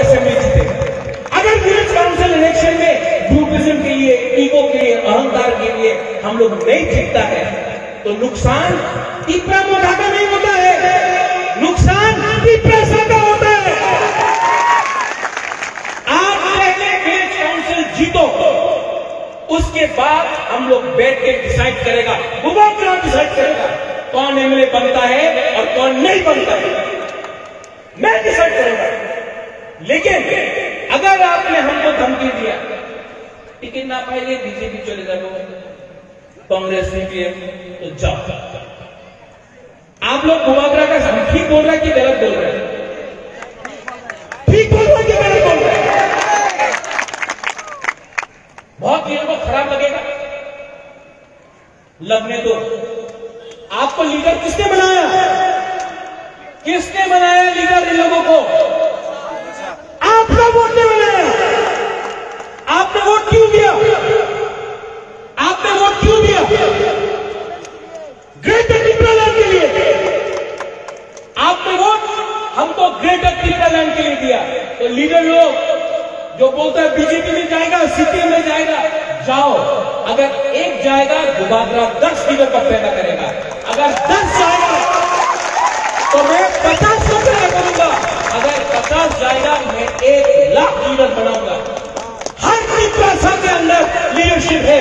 Assembly जीतेगा अगर village council election में ग्रुपिज्म के लिए, ईगो के लिए, अहंकार के लिए हम लोग नहीं जीतता है तो नुकसान इतना मोटा का नहीं होता है। नुकसान टिप्रा का होता है। आप पहले विलेज काउंसिल जीतो, उसके बाद हम लोग बैठ के डिसाइड करेगा। मुबाकरा डिसाइड करेगा? कौन एमएलए बनता है और कौन नहीं बनता है? मैं डिसाइड करूँगा। लेकिन अगर आपने हमको धमकी दिया टिकट ना पाएँगे बीजेपी चले जाओ कांग्रेस, सीपीएम तो जाओ। आप लोग मुबाकरा का ठीक बोल रहे हैं कि गलत बोल रहे हैं? ठीक बोल रहे कि गलत बोल रहे हैं? बहुत चीज़ों को खराब लगेगा। लगने दो। आपको लीडर किसने बनाया? किसने बनाया लीडर इन लोगों को आपका वोट ने बनाया आपने वोट क्यों दिया आपने वोट क्यों दिया ग्रेटर टिप्रालैंड के लिए आपने वोट हमको ग्रेटर टिप्रालैंड के लिए दिया तो लीडर लोग जो बोलता है बीजेपी जाएगा में जाएगा। जाओ। अगर एक जाएगा दोबारा दस लीडर का पैदा करेगा। अगर दस जाएगा तो मैं पचास को पैदा करूँगा। अगर पचास जाएगा, मैं एक लाख लीडर बनाऊँगा। हर जिज्ञासा के अंदर लीडरशिप है।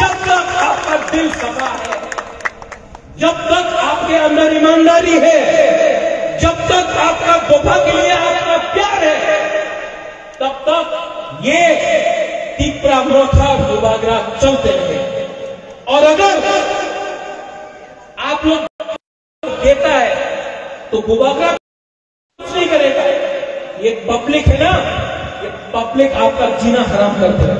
जब तक आपका दिल सफ़ा है, जब तक आपके अंदर ईमानदारी है, जब तक आपका गोफा के लिए आपका प्यार है, तब तक ये मोथा दुबागरा चलते रहे। और अगर आप लोग देता है तो गुबागरा कुछ नहीं करेगा। ये पब्लिक है ना, ये पब्लिक आपका जीना हराम कर देगा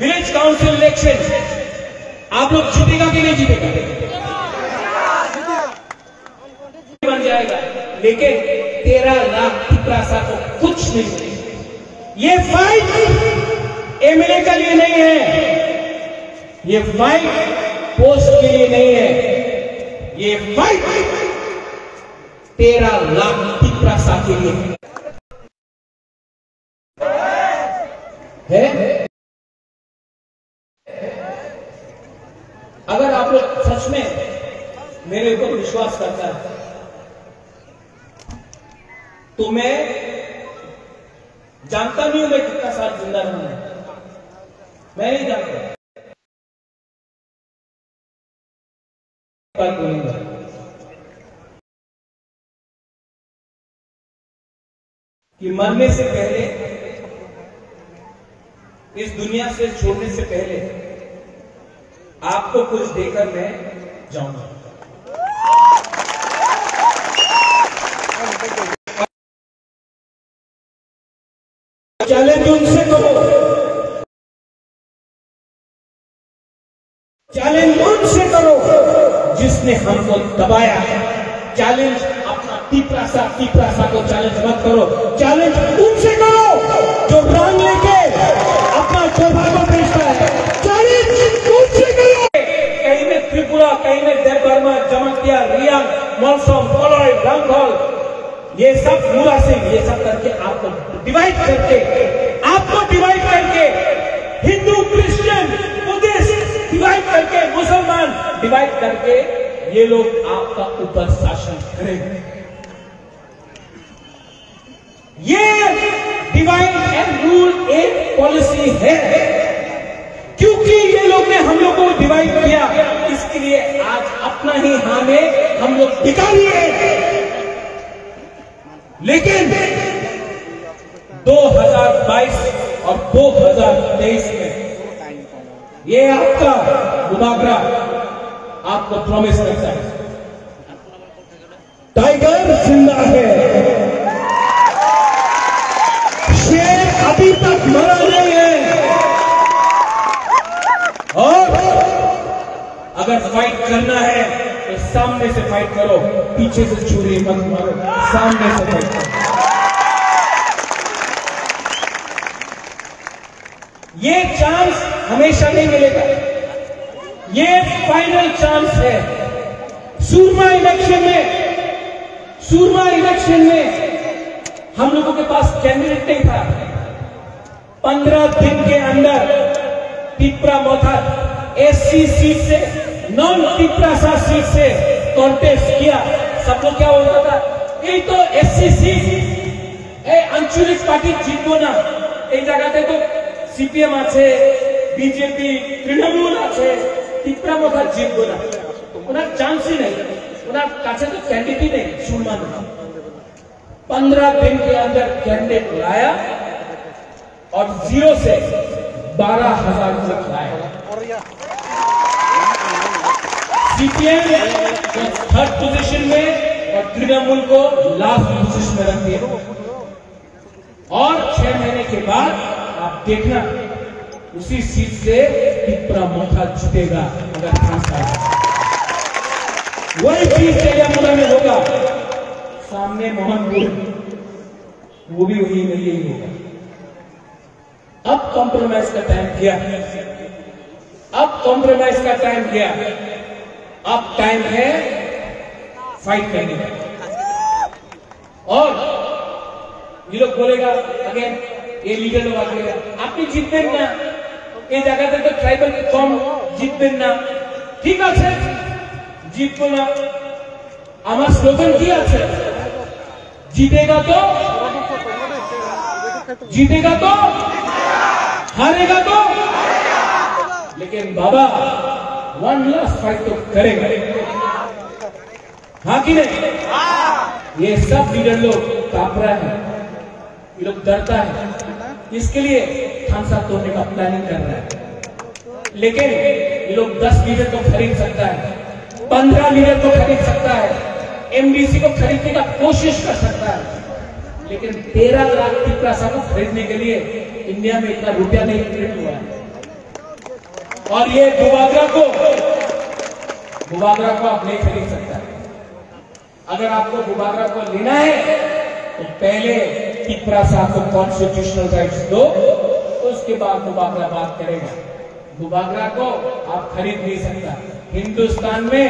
विलेज काउंसिल इलेक्शन, आप लोग जीतेगा कि नहीं जीतेगा? बन जाएगा। लेकिन तेरह लाख टिपरासा को कुछ नहीं मिलेगा ये फाइट एमएलए के लिए नहीं है। ये फाइट पोस्ट के लिए नहीं है। ये फाइट तेरह लाख टिपरासा के लिए। है? अगर आप लोग सच में मेरे ऊपर विश्वास करता है तो मैं जानता नहीं हूँ मैं कितना साल ज़िंदा रहूँगा मैं नहीं जानता। कि मरने से पहले, इस दुनिया से छोड़ने से पहले, आपको कुछ देकर मैं जाऊँगा। चैलेंज उनसे करो चैलेंज उनसे करो, जिसने हमको दबाया है। चैलेंज अपना टीपरासा टीपरासा को चैलेंज मत करो। चैलेंज उनसे करो, जो रंग लेके अपना को बेचता है। चैलेंज उनसे करो। कहीं में त्रिपुरा, कहीं में देव वर्मा जमतिया, रियांग, मौसम कोलोई रंगोल ये सब पूरा सिंह ये सब करके आपको डिवाइड करके आपको डिवाइड करके, हिंदू क्रिश्चियन बुद्धिस्ट डिवाइड करके, मुसलमान डिवाइड करके, ये लोग आपका ऊपर शासन करेंगे। ये डिवाइड एंड रूल एक पॉलिसी है। क्योंकि ये लोग ने हम लोग को डिवाइड किया, इसके लिए आज अपना ही हामे हम लोग दिखा लिए लेकिन 2022 और 2023 में। ये आपका मुबाकरा आपको प्रॉमिस करता है। टाइगर ज़िंदा है। शेर अभी तक मरा नहीं है। और अगर फाइट करना है तो सामने से फाइट करो। पीछे से छुरी मत मारो। सामने से फाइट करो ये चांस हमेशा नहीं मिलेगा ये फाइनल चांस है सूरमा इलेक्शन में सूरमा इलेक्शन में हम लोगों के पास कैंडिडेट नहीं था पंद्रह दिन के अंदर पिपरा मोथर एससी सीट से नॉन पिपरा सा सीट से कॉन्टेस्ट किया सब लोग क्या बोलता था এই তো এসসি সিট এই আঞ্চলিক পার্টি জিতবো না এই জায়গাতে তো সিপিএম আছে বিজেপি তৃণমূল আছে তিপ্রা মোথার জিতবো না ওনার চান্সই নেই ওনার কাছে তো ক্যান্ডিডেট নেই সুরমান पंद्रह दिन के अंदर कैंडिडेट लाया और जीरो से बारह हजार तक लाया सीपीएम थर्ड पोजीशन में और तृणमूल को लास्ट पोजीशन में रख दिया और छह महीने के बाद आप देखना, उसी सीट से पिपरा मौका जीतेगा अगर खासा वही चीज़ तेलियामुला में होगा। सामने मोहनपुर, वो भी वही में यही होगा। अब कॉम्प्रोमाइज का टाइम किया। अब कॉम्प्रोमाइज का टाइम किया। अब टाइम है फाइट करने का। और ये लोग बोलेगा, अगेन এই লিডারও লাগবে আপনি জিতবেন না। এই জায়গাতে তো ট্রাইবাল কম জিতবেন না। ঠিক আছে জিতব না। আমার স্লোগান কি আছে? জিতেগা তো জিতেগা তো হারেগা তো। लेकिन বাবা ওয়ান लास्ट फाइट তো करेगा हाँ হ্যাঁ কি नहीं হ্যাঁ। ये सब लीडर लोग काप रहे ये लोग डरता है। इसके लिए खानसा तोड़ने का प्लानिंग कर रहा है। लेकिन लोग दस लीडर को खरीद सकता है, पंद्रह लीडर को खरीद सकता है एमबीसी को खरीदने का कोशिश कर सकता है। लेकिन तेरह लाख पिपरासा को खरीदने के लिए इंडिया में इतना रुपया नहीं प्रिंट हुआ है। और ये गुबागरा को गुबागरा को आप नहीं खरीद सकता। अगर आपको गुबागरा को लेना है तो पहले पिपरासा को कॉन्स्टिट्यूशनल राइट्स दो, उसके बाद गुबागरा बात करेगा। गुबागरा को आप खरीद नहीं सकता। हिंदुस्तान में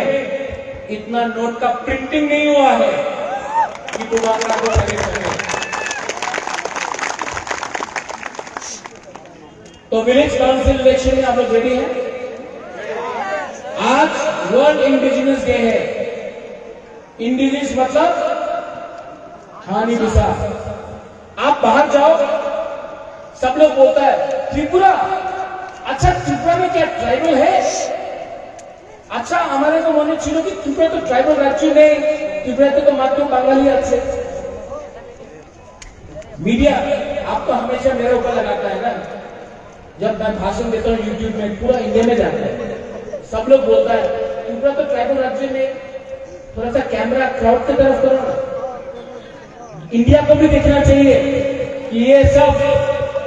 इतना नोट का प्रिंटिंग नहीं हुआ है कि गुबागरा को खरीद सके। तो विलेज काउंसिल इलेक्शन में आप लोग रेडी हैं। आज वर्ल्ड इंडिजिनस डे है। इंडिजिनस मतलब हानि बिसा आप बाहर जाओ सब लोग बोलता है त्रिपुरा अच्छा त्रिपुरा में क्या ट्राइबल है আচ্ছা আমাদের তো মনে ছিল কি ত্রিপুরা তো ট্রাইবাল রাজ্য নেই ত্রিপুরাতে তো मात्र বাঙালি আছে मीडिया आप तो हमेशा मेरे ऊपर लगाता है ना जब मैं भाषण देता हूँ यूट्यूब में पूरा इंडिया में जाता है सब लोग बोलता है त्रिपुरा तो ट्राइबल राज्य में थोड़ा सा कैमरा क्राउड की तरफ करो ना इंडिया को भी देखना चाहिए कि ये सब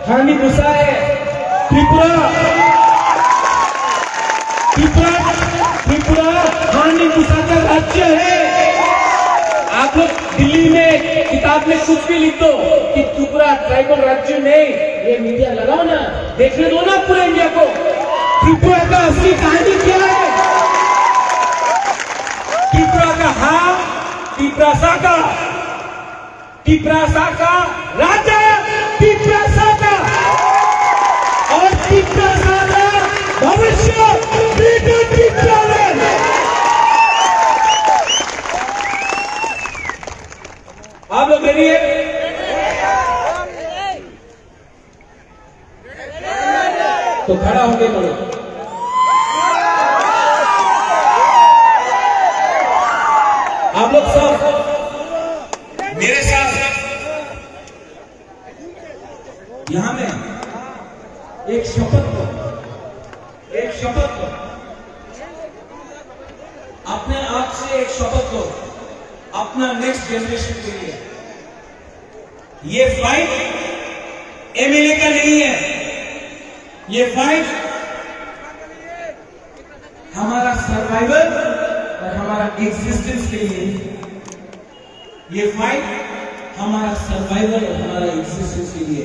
हानि गुस्सा है। त्रिपुरा। त्रिपुरा त्रिपुरा हानि गुस्सा का राज्य है। आप लोग दिल्ली में किताब में कुछ भी लिख दो कि त्रिपुरा ट्राइबल राज्य नहीं, ये मीडिया लगाओ ना। देखने दो ना पूरे इंडिया को। त्रिपुरा का असली कहानी क्या है? त्रिपुरा का हाँ त्रिपुरासा का त्रिपुरासा का राजा और भविष्य आप लोग है तो खड़ा होके बोलो आप लोग सब मेरे साथ यहाँ में एक शपथ लो एक शपथ लो अपने आप से एक शपथ लो अपना नेक्स्ट जनरेशन के लिए ये फाइट एमएलए का नहीं है ये फाइट हमारा सर्वाइवल और हमारा एग्जिस्टेंस के लिए। ये फाइट हमारा सर्वाइवल और हमारा एग्जिस्टेंस के लिए।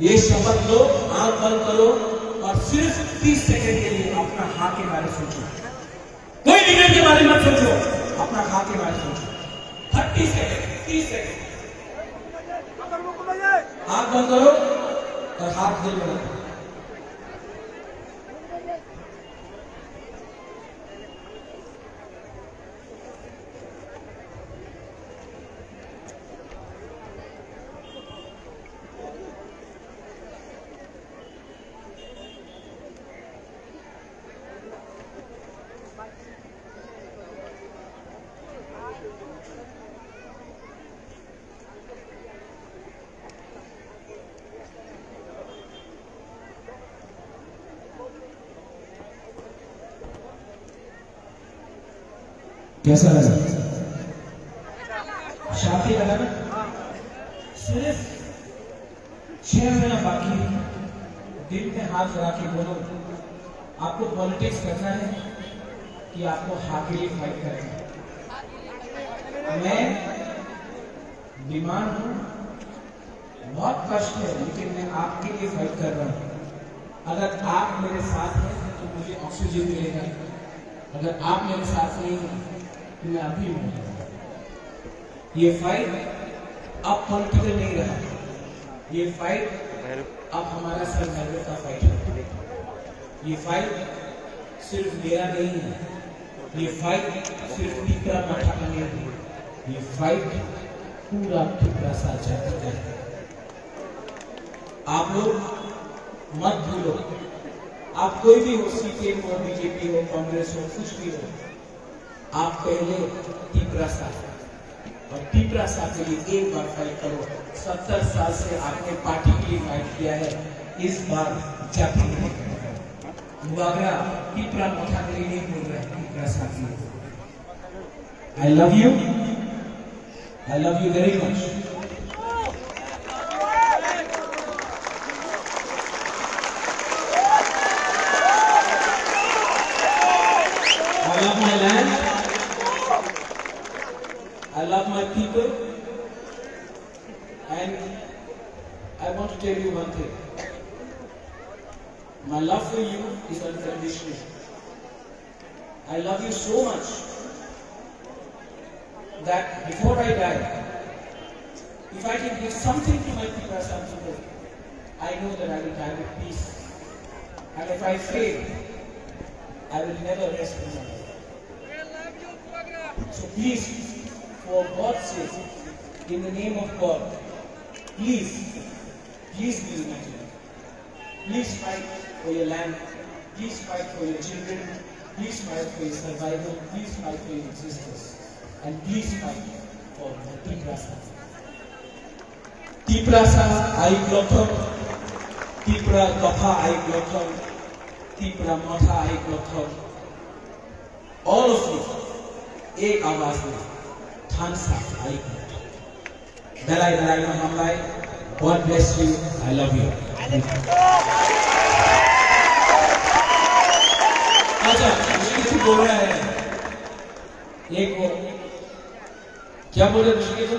ये शपथ लो आँख बंद करो और सिर्फ़ 30 सेकंड के लिए अपना हाथ के बारे में सोचो। कोई लीडर के बारे में मत सोचो। अपना हाथ के बारे में सोचो। थर्टी सेकेंड तीस सेकेंड हाथ बंद करो और हाथ दिल में कैसा लगा? शांति लगा ना? सिर्फ़ छह महीना बाकी। दिल में हाथ लगा के बोलो, आपको पॉलिटिक्स करना है कि आपको हाथ के लिए फाइट करना है। मैं बीमार हूँ, बहुत कष्ट है, लेकिन मैं आपके लिए फाइट कर रहा हूँ। अगर आप मेरे साथ हैं तो मुझे ऑक्सीजन मिलेगा। अगर आप मेरे साथ नहीं हैं मैं अभी हूँ ये फाइट अब पॉलिटिकल नहीं रहा। ये फाइट अब हमारा सर्वाइवल का फाइट है। ये फाइट सिर्फ़ मेरा नहीं है। ये फाइट सिर्फ़ टीकरा माठा का नहीं है ये फाइट पूरा टीकरा साझा करता है आप लोग मत भूलो। आप कोई भी हो सीपीएम हो बीजेपी हो कांग्रेस हो, कुछ भी हो आप पहले टीपरा साहब। और टीपरा साहब के लिए एक बार फाइट करो। सत्तर साल से आपने पार्टी के लिए फाइट किया है। इस बार जाति मुआवरा टीपरा मोटा के लिए बोल रहे टीपरा साहब I love you I love you very much is unconditional. I love you so much that before I die, if I can give something to my people today, I know that I will die with peace. And if I fail, I will never rest in my life. So please, for God's sake, in the name of God, please, please be united. Please fight for your land. Please fight for your children. Please fight for your survival. Please fight for your existence. And please fight for the Tiprasa. Tiprasa ay glothon. Tipra Gopha ay glothon. Tipra Motha ay glothon. All of you, एक आवाज में ठान सा आई दलाई दलाई में हमलाई God bless you I love you अच्छा ऋषिकेश बोल रहा है। एक वो क्या बोल ऋषिकेश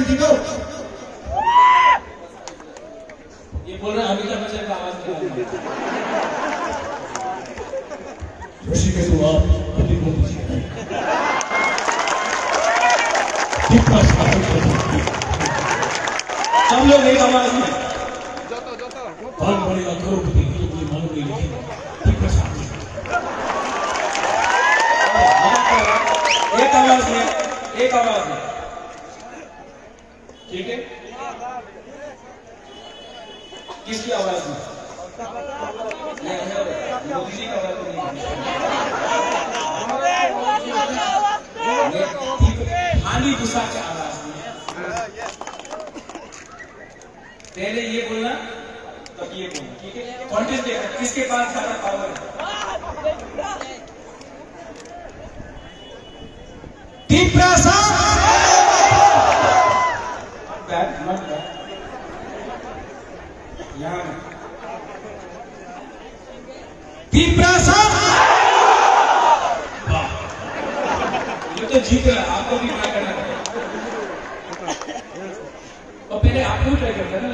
vídeo. ये बोल रहे हैं अमिताभ बच्चन का आवाज़ ऋषिकेश आप कितना सब लोग एक आवाज़ में कौन बनेगा करोड़पति ये मुझे मालूम नहीं लेकिन कितना साहब एक आवाज़ में एक आवाज़ में ठीक है किसकी आवाज़ में नहीं, नहीं, मोदी जी की आवाज़ में नहीं ये ठीक- हानि गुस्सा की आवाज़ में ये बोलना? तब ये बोलना, ठीक है? कॉन्टेस्ट देखना किसके पास ज़्यादा पावर है? तो जीत रहा, आपको भी ट्राई करना है और पहले आपको ट्राई करते हैं ना.